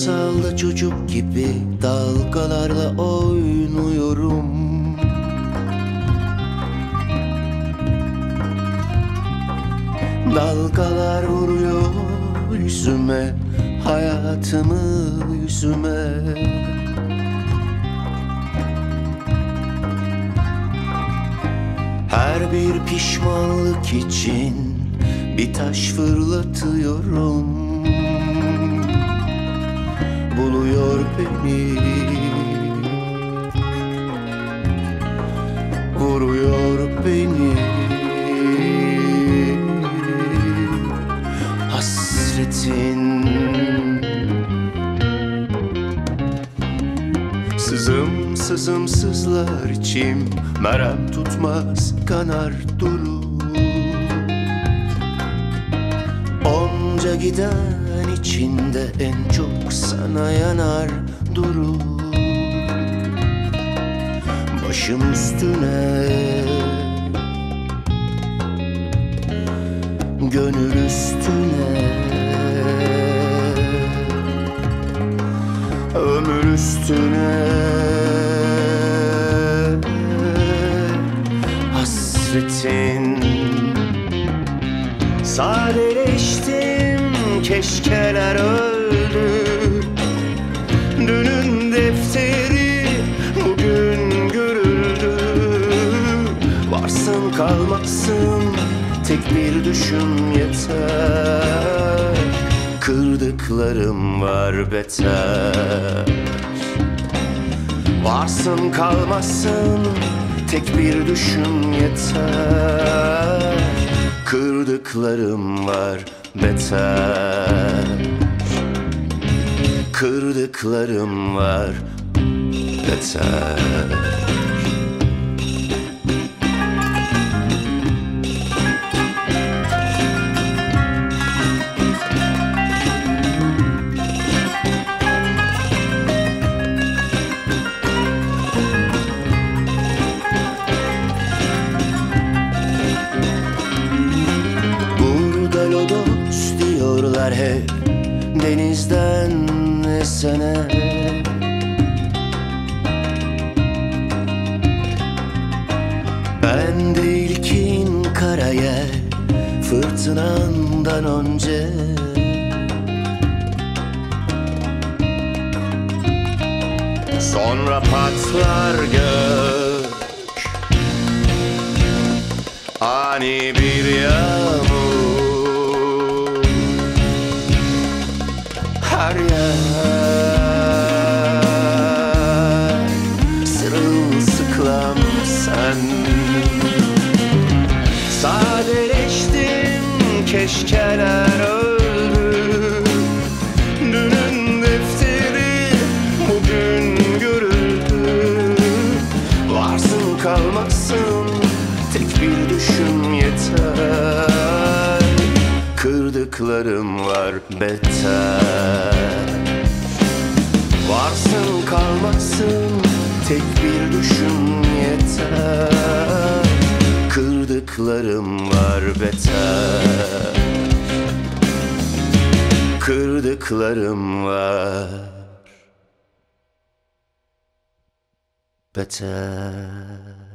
Kumsalda çocuk gibi dalgalarla oynuyorum. Dalgalar vuruyor yüzüme Hayatımı yüzüme. Her bir pişmanlık için bir taş fırlatıyorum Buluyor beni. Vuruyor beni. Hasretin Sızım sızım sızlar içim. Merem tutmaz kanar durur Onca giden içinde en çok sana yanar durur. Başım üstüne. Gönül üstüne. Ömür üstüne. Hasretin Sadeleştim keşkeler öldü. Dünün defteri bugün görüldü. Varsın kalmasın tek bir düşüm yeter. Kırdıklarım var beter. Varsın kalmasın tek bir düşüm yeter. Kırdıklarım var beter. Kırdıklarım var beter Denizden esene Ben de ilkin karaya Fırtınandan önce. Sonra patlar gök. Ani bir yağmur keşkeler öldü Dünün defteri bugün görüldü Varsın kalmasın tek bir düşüm yeter. Kırdıklarım var beter. Varsın kalmasın tek bir düşüm yeter. Kırdıklarım var beter Kırdıklarım var. Beter